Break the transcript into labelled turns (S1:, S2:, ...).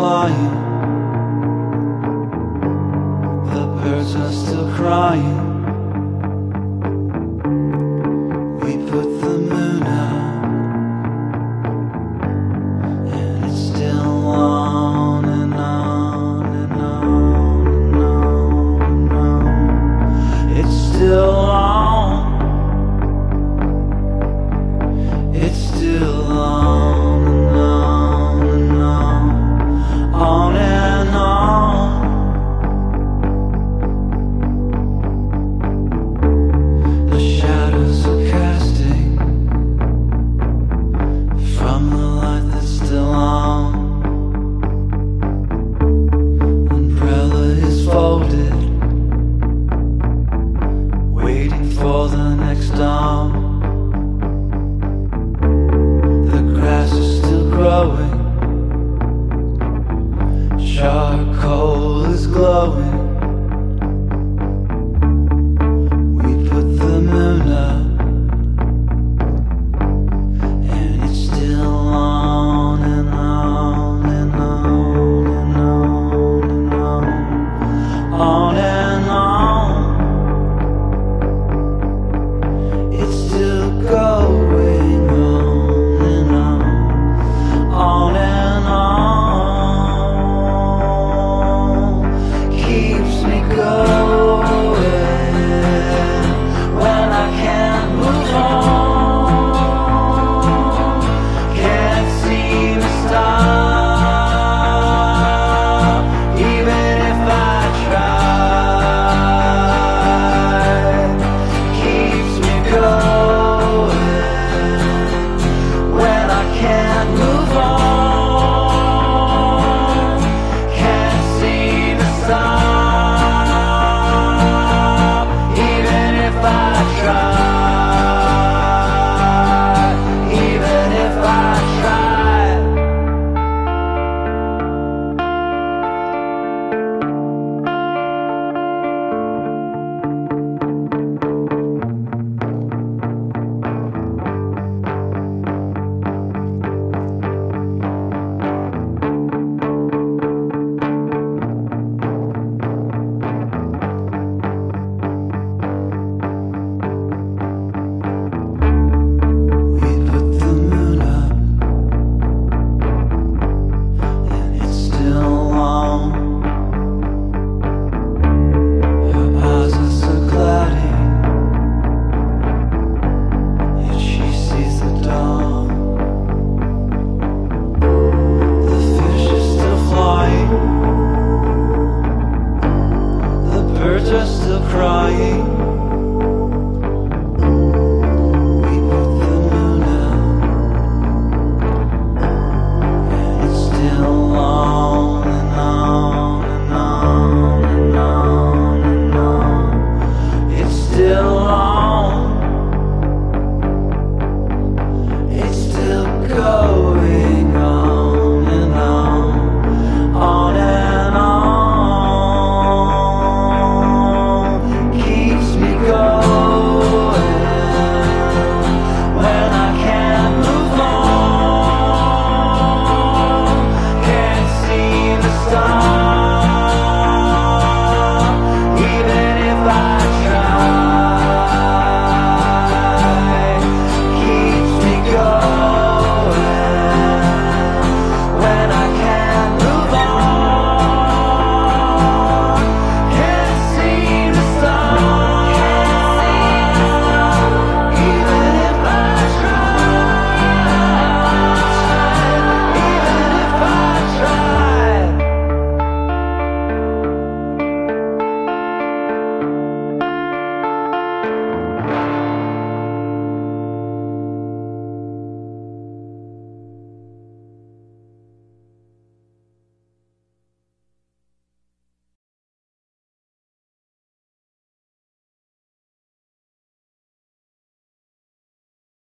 S1: flying. The birds are still crying. next dawn. The grass is still growing, charcoal is glowing.